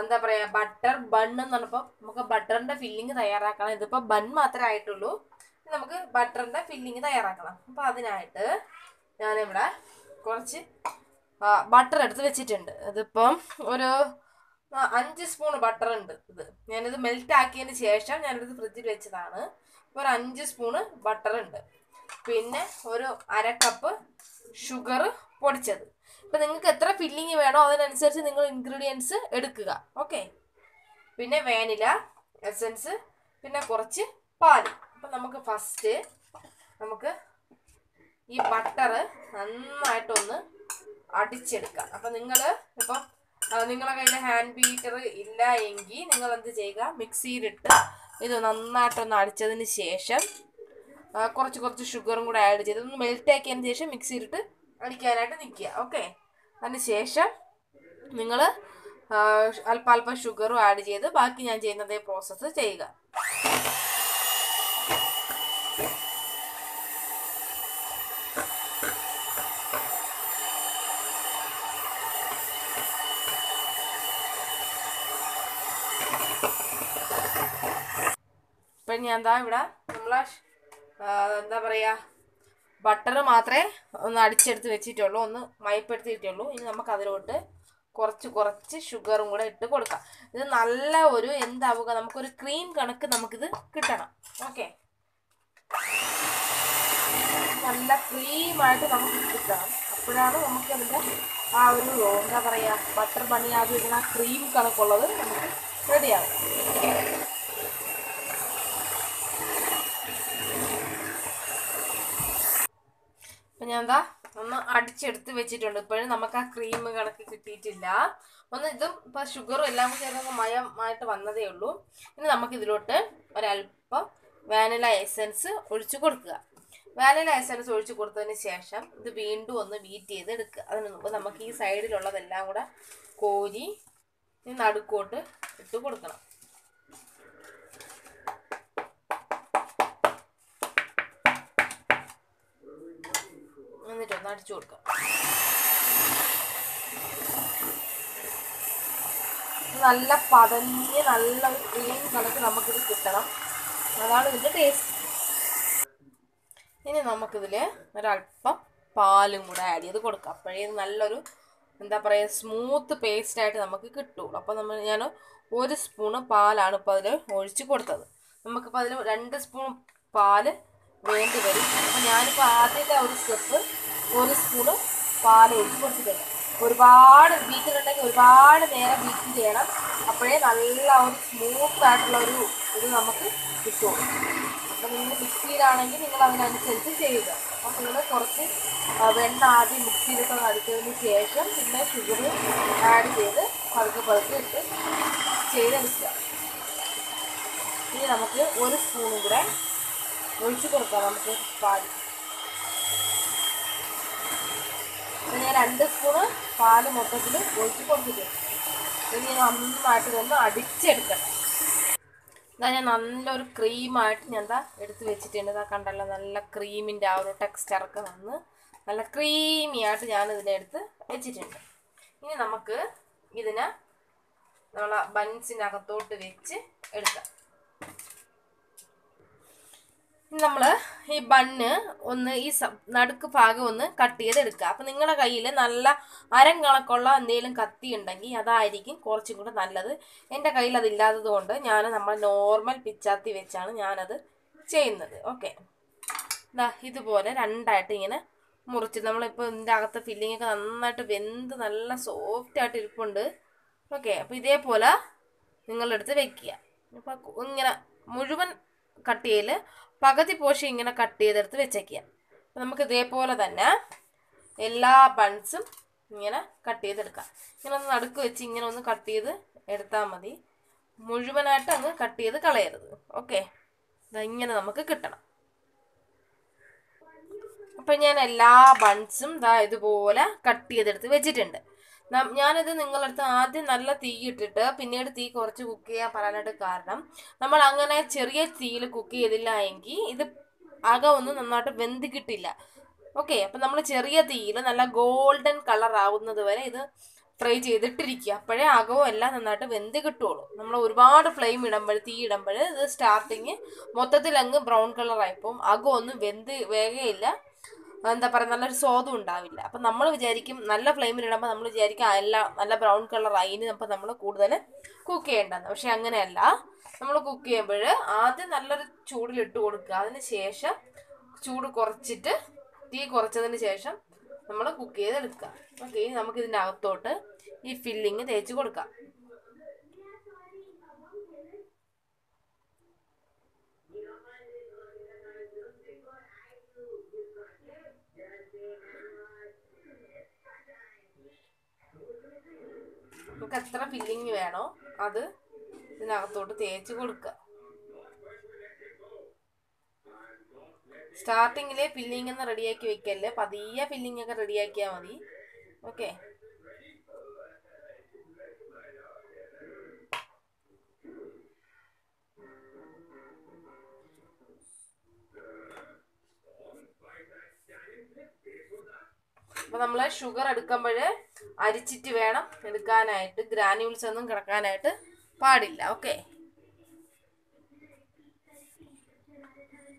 എന്താ പറയാ ബട്ടർ ബൺ എന്ന് പറഞ്ഞപ്പോൾ നമുക്ക് ബട്ടറിന്റെ ഫില്ലിങ് തയ്യാറാക്കണം. ഇതിപ്പോൾ ബൺ മാത്രമേ ആയിട്ടുള്ളൂ. നമുക്ക് ബട്ടറിന്റെ ഫില്ലിങ് തയ്യാറാക്കണം. അപ്പോൾ അതിനായിട്ട് ഞാനിവിടെ കുറച്ച് ബട്ടർ എടുത്ത് വെച്ചിട്ടുണ്ട്. ഇതിപ്പം ഒരു അഞ്ച് സ്പൂൺ ബട്ടർ ഉണ്ട് ഇത്. ഞാനിത് മെൽറ്റ് ആക്കിയതിന് ശേഷം ഞാനിത് ഫ്രിഡ്ജിൽ വെച്ചതാണ്. അപ്പോൾ ഒരു അഞ്ച് സ്പൂണ് ബട്ടർ ഉണ്ട്. പിന്നെ ഒരു അര കപ്പ് ഷുഗർ പൊടിച്ചത്. ഇപ്പം നിങ്ങൾക്ക് എത്ര ഫില്ലിങ് വേണോ അതിനനുസരിച്ച് നിങ്ങൾ ഇൻഗ്രീഡിയൻസ് എടുക്കുക. ഓക്കെ പിന്നെ വാനില എസൻസ് പിന്നെ കുറച്ച് പാൽ അപ്പം നമുക്ക് ഫസ്റ്റ് നമുക്ക് ഈ ബട്ടർ നന്നായിട്ടൊന്ന് അടിച്ചെടുക്കാം. അപ്പം നിങ്ങൾ ഇപ്പം നിങ്ങളുടെ നിങ്ങളെ കയ്യിൽ ഹാൻഡ് ബീറ്റർ ഇല്ല എങ്കിൽ നിങ്ങൾ എന്ത് ചെയ്യുക? മിക്സിയിലിട്ട് ഇത് നന്നായിട്ടൊന്ന് അടിച്ചതിന് ശേഷം കുറച്ച് കുറച്ച് ഷുഗറും കൂടെ ആഡ് ചെയ്ത് ഒന്ന് മെൽറ്റ് ആക്കിയതിന് ശേഷം മിക്സിയിലിട്ട് അടിക്കാനായിട്ട് നിൽക്കുക. ഓക്കെ അതിന് ശേഷം നിങ്ങൾ അല്പ അല്പം ഷുഗറും ആഡ് ചെയ്ത് ബാക്കി ഞാൻ ചെയ്യുന്ന അതേ പ്രോസസ്സ് ചെയ്യുക. ഇപ്പം ഞാൻ എന്താ ഇവിടെ നമ്മളെ എന്താ പറയുക ബട്ടർ മാത്രമേ ഒന്ന് അടിച്ചെടുത്ത് വെച്ചിട്ടുള്ളൂ ഒന്ന് മയപ്പെടുത്തിയിട്ടുള്ളൂ. ഇനി നമുക്ക് അതിലോട്ട് കുറച്ച് കുറച്ച് ഷുഗറും കൂടെ ഇട്ട് കൊടുക്കാം. ഇത് നല്ല ഒരു എന്താവുക നമുക്കൊരു ക്രീം കണക്ക് നമുക്കിത് കിട്ടണം. ഓക്കെ? നല്ല ക്രീമായിട്ട് നമുക്ക് കിട്ടണം. അപ്പോഴാണ് നമുക്ക് അതിന്റെ ആ ഒരു എന്താ പറയുക ബട്ടർ പണി ആദ്യം ഇങ്ങനെ ആ ക്രീം കണക്കുള്ളത് നമുക്ക് റെഡിയാവും അപ്പം ഞാൻ എന്താ ഒന്ന് അടിച്ചെടുത്ത് വെച്ചിട്ടുണ്ട്. ഇപ്പോഴും നമുക്ക് ആ ക്രീം കണക്ക് കിട്ടിയിട്ടില്ല. ഒന്ന് ഇതും ഇപ്പം ഷുഗറും എല്ലാം കൂടി ചേർന്ന് മയമായിട്ട് വന്നതേ ഉള്ളൂ. ഇനി നമുക്ക് ഇതിലോട്ട് ഒരല്പം വാനില എസൻസ് ഒഴിച്ച് കൊടുക്കുക. വാനില എസൻസ് ഒഴിച്ച് കൊടുത്തതിന് ശേഷം ഇത് വീണ്ടും ഒന്ന് ബീറ്റ് ചെയ്ത് എടുക്കുക. അതിന് മുമ്പ് നമുക്ക് ഈ സൈഡിലുള്ളതെല്ലാം കൂടെ കോരി നടുക്കോട്ട് ഇട്ട് കൊടുക്കണം. എന്നിട്ടൊന്ന് അടിച്ചു കൊടുക്കാം. നല്ല പതഞ്ഞ് നല്ല ക്രീം കണക്ക് നമുക്കിത് കിട്ടണം. അതാണ് ഇതിന്റെ ടേസ്റ്റ് ഇനി നമുക്കിതിൽ ഒരല്പം പാലും കൂടെ ആഡ് ചെയ്ത് കൊടുക്കാം. അപ്പോഴേ നല്ലൊരു എന്താ പറയുക സ്മൂത്ത് പേസ്റ്റായിട്ട് നമുക്ക് കിട്ടുള്ളൂ. അപ്പോൾ നമ്മൾ ഞാൻ ഒരു സ്പൂണ് പാലാണ് ഇപ്പോൾ അതിൽ ഒഴിച്ച് കൊടുത്തത്. നമുക്കിപ്പോൾ അതിൽ രണ്ട് സ്പൂൺ പാൽ വേണ്ടി വരും. അപ്പോൾ ഞാനിപ്പോൾ ആദ്യത്തെ ഒരു സ്റ്റെപ്പ് ഒരു സ്പൂണ് പാൽ ഒഴിച്ച് കൊടുത്തിട്ടുണ്ട് ഒരുപാട് ബീറ്റിലുണ്ടെങ്കിൽ ഒരുപാട് നേരം ബീറ്റ് ചെയ്യണം. അപ്പോഴേ നല്ല ഒരു സ്മൂത്ത് ആയിട്ടുള്ള ഒരു ഇത് നമുക്ക് കിട്ടും. അപ്പം നിങ്ങൾ മിക്സിയിലാണെങ്കിൽ നിങ്ങൾ അതിനനുസരിച്ച് ചെയ്യുക. അപ്പം നിങ്ങൾ കുറച്ച് വെണ്ണ ആദ്യം മിക്സിയിലൊക്കെ അടിച്ചതിന് ശേഷം പിന്നെ ഷുഗർ ആഡ് ചെയ്ത് പതുക്കെ പതുക്കെ ഇട്ട് ചെയ്ത് വെക്കുക. ഇനി നമുക്ക് ഒരു സ്പൂണും കൂടെ ഒഴിച്ചു കൊടുക്കാം. നമുക്ക് പാൽ ഇപ്പൊ ഞാൻ രണ്ട് സ്പൂണ് പാൽ മൊത്തത്തിൽ ഒഴിച്ച് കൊടുത്തിട്ടുണ്ട് ഇനി നന്നായിട്ട് ഒന്ന് അടിച്ചെടുക്കണം. ഇതാ ഞാൻ നല്ലൊരു ക്രീമായിട്ട് ഞാൻ എന്താ എടുത്ത് വെച്ചിട്ടുണ്ട്. ഇതാ കണ്ടല്ലോ നല്ല ക്രീമിന്റെ ആ ഒരു ടെക്സ്ചറൊക്കെ വന്ന് നല്ല ക്രീമി ആയിട്ട് ഞാൻ ഇതിനെ എടുത്ത് വെച്ചിട്ടുണ്ട്. ഇനി നമുക്ക് ഇതിനെ നമ്മളെ ബൻസിനകത്തോട്ട് വെച്ച് എടുക്കാം. നമ്മൾ ഈ ബണ്ണ് ഒന്ന് ഈ നടുക്ക് ഭാഗം ഒന്ന് കട്ട് ചെയ്ത് എടുക്കുക അപ്പം നിങ്ങളുടെ കയ്യിൽ നല്ല അരം കണക്കുള്ള എന്തെങ്കിലും കത്തി ഉണ്ടെങ്കിൽ അതായിരിക്കും കുറച്ചും കൂടെ നല്ലത്. എന്റെ കയ്യിൽ അതില്ലാത്തത് കൊണ്ട് ഞാൻ നമ്മൾ നോർമൽ പിച്ചാത്തി വെച്ചാണ് ഞാനത് ചെയ്യുന്നത്. ഓക്കെ ഇതുപോലെ രണ്ടായിട്ട് ഇങ്ങനെ മുറിച്ച് നമ്മളിപ്പോൾ ഇതിന്റെ അകത്തെ ഫില്ലിംഗ് ഒക്കെ നന്നായിട്ട് വെന്ത് നല്ല സോഫ്റ്റ് ആയിട്ട് ഇരിപ്പുണ്ട്. ഓക്കെ അപ്പോൾ ഇതേപോലെ നിങ്ങളെടുത്ത് വെക്കുക. അപ്പോൾ ഇങ്ങനെ മുഴുവൻ കട്ട് ചെയ്യൽ പകുതി പോഷൻ ഇങ്ങനെ കട്ട് ചെയ്തെടുത്ത് വെച്ചേക്കുക നമുക്ക് ഇതേപോലെ തന്നെ എല്ലാ ബൺസും ഇങ്ങനെ കട്ട് ചെയ്തെടുക്കാം. ഇങ്ങനെ ഒന്ന് നടുക്ക് വെച്ച് ഇങ്ങനെ ഒന്ന് കട്ട് ചെയ്ത് എടുത്താൽ മതി. മുഴുവനായിട്ട് അങ്ങ് കട്ട് ചെയ്ത് കളയരുത്. ഓക്കെ? ഇങ്ങനെ നമുക്ക് കിട്ടണം. അപ്പം ഞാൻ എല്ലാ ബൺസും ഇതാ ഇതുപോലെ കട്ട് ചെയ്തെടുത്ത് വെച്ചിട്ടുണ്ട്. ഞാനിത് നിങ്ങളടുത്ത് ആദ്യം നല്ല തീ ഇട്ടിട്ട് പിന്നീട് തീ കുറച്ച് കുക്ക് ചെയ്യാൻ പറയാനായിട്ട് കാരണം നമ്മൾ അങ്ങനെ ചെറിയ തീയിൽ കുക്ക് ചെയ്തില്ല എങ്കിൽ ഇത് അകമൊന്നും നന്നായിട്ട് വെന്ത് കിട്ടില്ല. ഓക്കെ അപ്പം നമ്മൾ ചെറിയ തീയിൽ നല്ല ഗോൾഡൻ കളർ ആവുന്നത് വരെ ഇത് ഫ്രൈ ചെയ്തിട്ടിരിക്കുക. അപ്പോഴേ അകവും എല്ലാം നന്നായിട്ട് വെന്ത് കിട്ടുള്ളൂ. നമ്മൾ ഒരുപാട് ഫ്ലെയിം ഇടുമ്പോൾ തീ ഇടുമ്പോൾ ഇത് സ്റ്റാർട്ടിങ് മൊത്തത്തിൽ അങ്ങ് ബ്രൗൺ കളറായിപ്പോൾ അകമൊന്നും വെന്ത് വേഗയില്ല എന്താ പറയുക നല്ലൊരു സ്വാദും ഉണ്ടാവില്ല. അപ്പം നമ്മൾ വിചാരിക്കും നല്ല ഫ്ലെയിമിൽ ഇടുമ്പോൾ നമ്മൾ വിചാരിക്കും അല്ല നല്ല ബ്രൗൺ കളർ അതിന് അപ്പം നമ്മൾ കൂടുതൽ കുക്ക് ചെയ്യേണ്ടതെന്ന് പക്ഷെ അങ്ങനെയല്ല. നമ്മൾ കുക്ക് ചെയ്യുമ്പോൾ ആദ്യം നല്ലൊരു ചൂടിലിട്ട് കൊടുക്കുക. അതിന് ശേഷം ചൂട് കുറച്ചിട്ട് തീ കുറച്ചതിന് ശേഷം നമ്മൾ കുക്ക് ചെയ്തെടുക്കുക. ഓക്കെ ഇനി നമുക്കിതിന്റെ അകത്തോട്ട് ഈ ഫില്ലിങ് തേച്ച് കൊടുക്കാം. നമുക്ക് എത്ര ഫില്ലിങ് വേണോ അത് ഇതിനകത്തോട്ട് തേച്ച് കൊടുക്കുക സ്റ്റാർട്ടിങ്ങിലെ ഫില്ലിംഗ് ഒന്ന് റെഡിയാക്കി വെക്കല്ലേ? പതിയെ ഫില്ലിംഗ് ഒക്കെ റെഡിയാക്കിയാൽ മതി. ഓക്കെ അപ്പൊ നമ്മൾ ഷുഗർ എടുക്കുമ്പോൾ അരിച്ചിട്ട് വേണം എടുക്കാനായിട്ട് ഗ്രാനുവൽസ് ഒന്നും കിടക്കാനായിട്ട് പാടില്ല. ഓക്കെ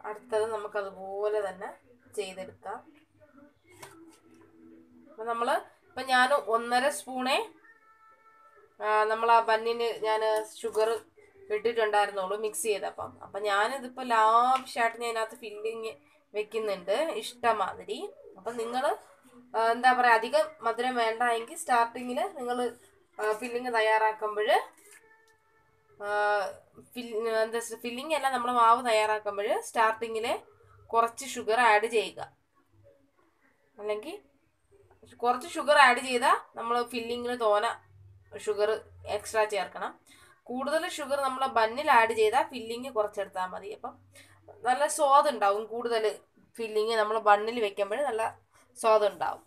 അടുത്തത് നമുക്ക് അതുപോലെ തന്നെ ചെയ്തെടുക്കാം. അപ്പം നമ്മൾ ഇപ്പം ഞാൻ ഒന്നര സ്പൂണേ നമ്മൾ ആ ബന്നിന് ഞാൻ ഷുഗർ ഇട്ടിട്ടുണ്ടായിരുന്നുള്ളൂ മിക്സ് ചെയ്തപ്പം. അപ്പം ഞാനിതിപ്പോൾ ലാവിഷായിട്ട് ഞാൻ അതിനകത്ത് ഫില്ലിങ് വെക്കുന്നുണ്ട്. ഇഷ്ടമാതിരി. അപ്പം നിങ്ങൾ എന്താ പറയുക അധികം മധുരം വേണ്ട എങ്കിൽ സ്റ്റാർട്ടിങ്ങിൽ നിങ്ങൾ ഫില്ലിങ് തയ്യാറാക്കുമ്പോൾ എന്താ ഫില്ലിംഗ് അല്ല നമ്മൾ മാവ് തയ്യാറാക്കുമ്പോൾ സ്റ്റാർട്ടിങ്ങിൽ കുറച്ച് ഷുഗർ ആഡ് ചെയ്യുക. അല്ലെങ്കിൽ കുറച്ച് ഷുഗർ ആഡ് ചെയ്താൽ നമ്മൾ ഫില്ലിങ്ങിൽ തോന ഷുഗർ എക്സ്ട്രാ ചേർക്കണം. കൂടുതൽ ഷുഗർ നമ്മൾ ബണ്ണിൽ ആഡ് ചെയ്താൽ ഫില്ലിങ് കുറച്ചെടുത്താൽ മതി. അപ്പം നല്ല സ്വാദ് ഉണ്ടാവും കൂടുതൽ ഫില്ലിങ് നമ്മൾ ബണ്ണിൽ വെക്കുമ്പോൾ നല്ല സ്വാദ് ഉണ്ടാവും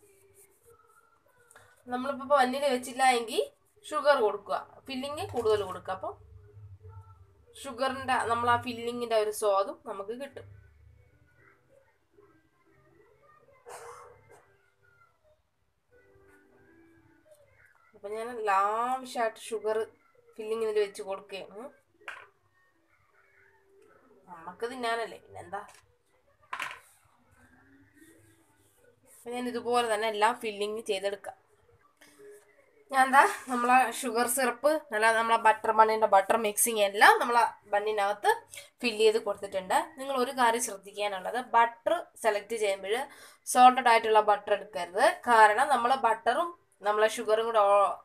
നമ്മളിപ്പോൾ ബന്നിൽ വെച്ചില്ല എങ്കിൽ ഷുഗർ കൊടുക്കുക. ഫില്ലിങ് കൂടുതൽ കൊടുക്കുക. അപ്പം ഷുഗറിന്റെ നമ്മൾ ആ ഫില്ലിങ്ങിന്റെ ഒരു സ്വാദും നമുക്ക് കിട്ടും. അപ്പം ഞാൻ ലാവിഷായിട്ട് ഷുഗർ ഫില്ലിങ് ഇതിൽ വെച്ച് കൊടുക്കുകയാണ്. നമുക്ക് തിന്നാനല്ലേ. പിന്നെന്താ? അപ്പം ഞാൻ ഇതുപോലെ തന്നെ എല്ലാം ഫില്ലിങ് ചെയ്തെടുക്കാം. ഞാൻ എന്താ നമ്മളെ ഷുഗർ സിറപ്പ് നല്ല നമ്മളെ ബട്ടർ ബണ്ണിന്റെ ബട്ടർ മിക്സിങ് എല്ലാം നമ്മളെ ബണ്ണിനകത്ത് ഫില്ല് ചെയ്ത് കൊടുത്തിട്ടുണ്ട്. നിങ്ങൾ ഒരു കാര്യം ശ്രദ്ധിക്കാനുള്ളത് ബട്ടർ സെലക്ട് ചെയ്യുമ്പോൾ സോൾട്ടഡ് ആയിട്ടുള്ള ബട്ടർ എടുക്കരുത്. കാരണം നമ്മൾ ബട്ടറും നമ്മളെ ഷുഗറും കൂടെ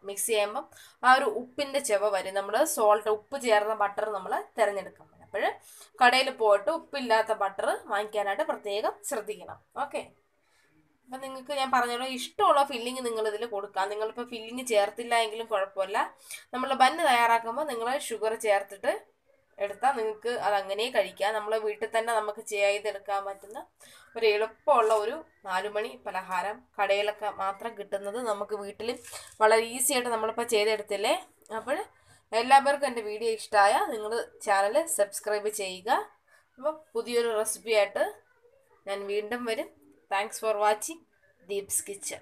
മിക്സ് ചെയ്യുമ്പം ആ ഒരു ഉപ്പിന്റെ ചെവ വരും. നമ്മൾ സോൾട്ട് ഉപ്പ് ചേർന്ന ബട്ടർ നമ്മൾ തിരഞ്ഞെടുക്കണം അപ്പോൾ കടയിൽ പോയിട്ട് ഉപ്പില്ലാത്ത ബട്ടർ വാങ്ങിക്കാനായിട്ട് പ്രത്യേകം ശ്രദ്ധിക്കണം. ഓക്കെ? അപ്പം നിങ്ങൾക്ക് ഞാൻ പറഞ്ഞല്ലോ ഇഷ്ടമുള്ള ഫില്ലിങ് നിങ്ങൾ ഇതിൽ കൊടുക്കാം. നിങ്ങളിപ്പോൾ ഫില്ലിങ് ചേർത്തില്ല എങ്കിലും കുഴപ്പമില്ല. നമ്മൾ ബന്ന് തയ്യാറാക്കുമ്പോൾ നിങ്ങൾ ഷുഗർ ചേർത്തിട്ട് എടുത്താൽ നിങ്ങൾക്ക് അത് അങ്ങനെ കഴിക്കാം. നമ്മൾ വീട്ടിൽ തന്നെ നമുക്ക് ചെയ്തെടുക്കാൻ പറ്റുന്ന ഒരു എളുപ്പമുള്ള ഒരു നാലുമണി പലഹാരം കടയിലൊക്കെ മാത്രം കിട്ടുന്നത് നമുക്ക് വീട്ടിൽ വളരെ ഈസി ആയിട്ട് നമ്മളിപ്പോൾ ചെയ്തെടുത്തില്ലേ? അപ്പോൾ എല്ലാവർക്കും എന്റെ വീഡിയോ ഇഷ്ടമായ നിങ്ങൾ ചാനൽ സബ്സ്ക്രൈബ് ചെയ്യുക. അപ്പോൾ പുതിയൊരു റെസിപ്പി ആയിട്ട് ഞാൻ വീണ്ടും വരും. Thanks for watching Deep's Kitchen.